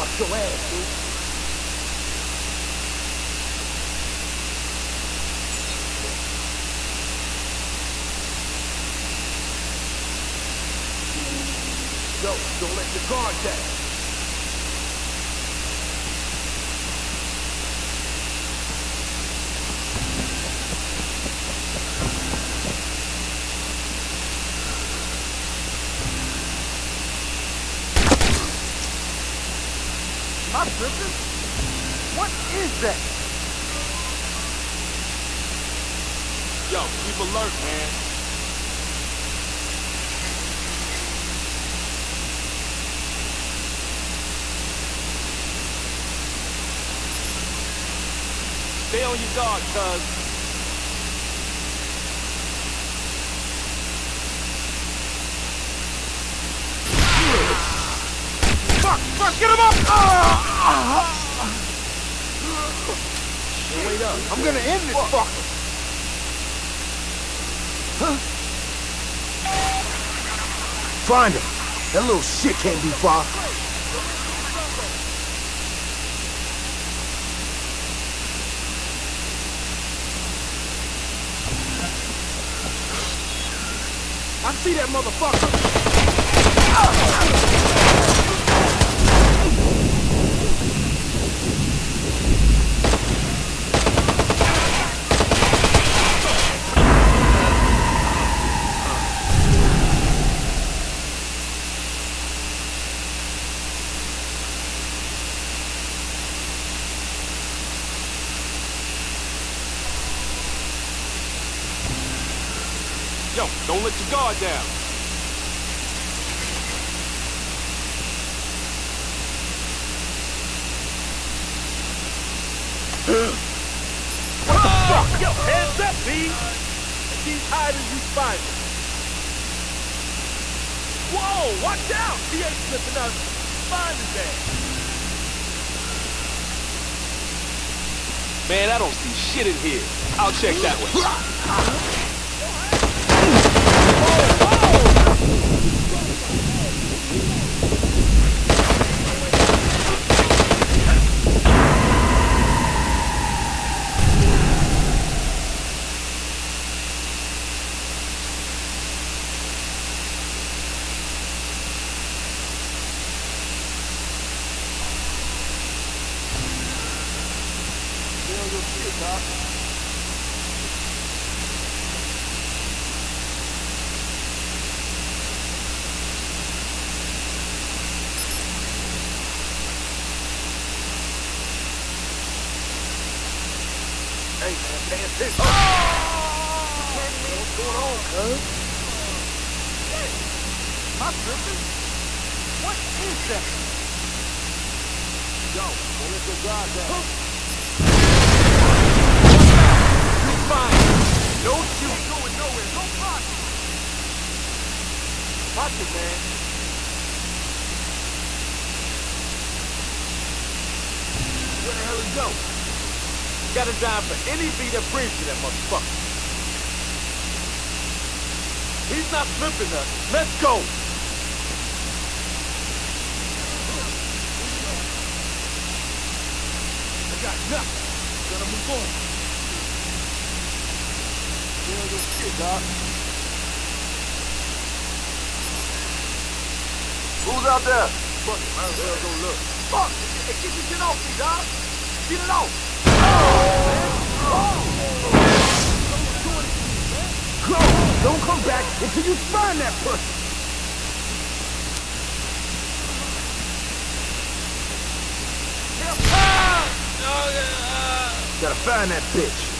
Watch your ass, dude. Yo, don't let your guard down. I tripping? What is that? Yo, keep alert, man. Stay on your guard, cuz. Fuck! Get him up! Ah! Wait up. I'm gonna end this fucker. Huh? Find him. That little shit can't be far. I see that motherfucker. Yo, don't let your guard down. What the fuck? Yo, hands up, B! Keep hiding, you find. Whoa, watch out! He ain't slipping up. Find his ass. Man, I don't see shit in here. I'll check that way. Hey, pay. What's going on, cuz? Am I tripping? What is that? Yo, don't let your guard down. You fine. Don't shoot. Ain't going nowhere. Don't block. Watch it, man. Where the hell he go? Gotta die for any beat that brings you that motherfucker. He's not flipping us. Let's go. I got nothing. Gotta move on. Hell your shit, dog. Who's out there? Fuck it, as well go look. Fuck! Get this shit off me, dog! Get it off! Go! Don't come back until you find that pussy! Gotta find that bitch.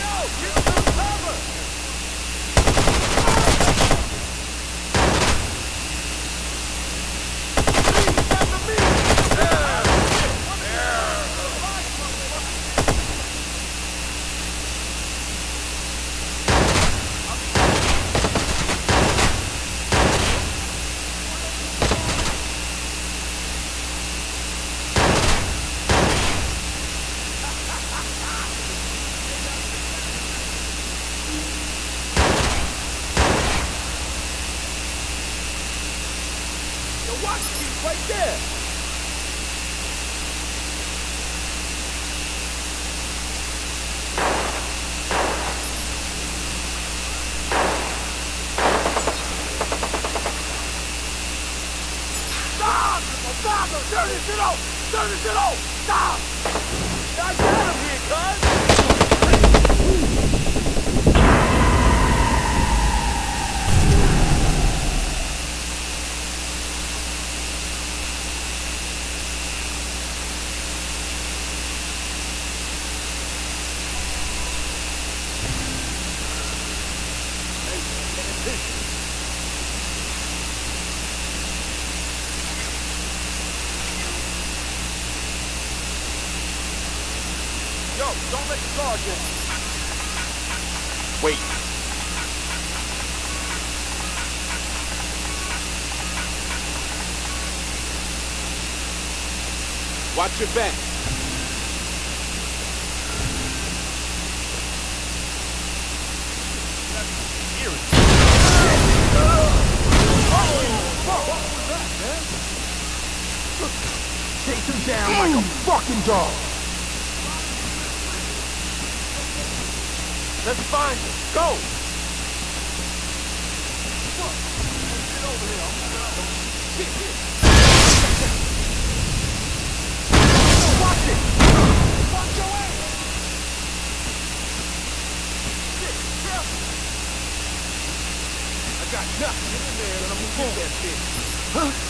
Yo, get some cover! The watch keys right there. Stop! Stop! Turn this shit off! Turn this shit off! Stop! Got him here, cuz. Yo, down. Wait. Watch your back. Chase him down like a fucking dog. Let's find him. Go. Get over here. Watch it! Watch your ass! Shit, careful! I got nothing. In there and I'm gonna get that bitch. Got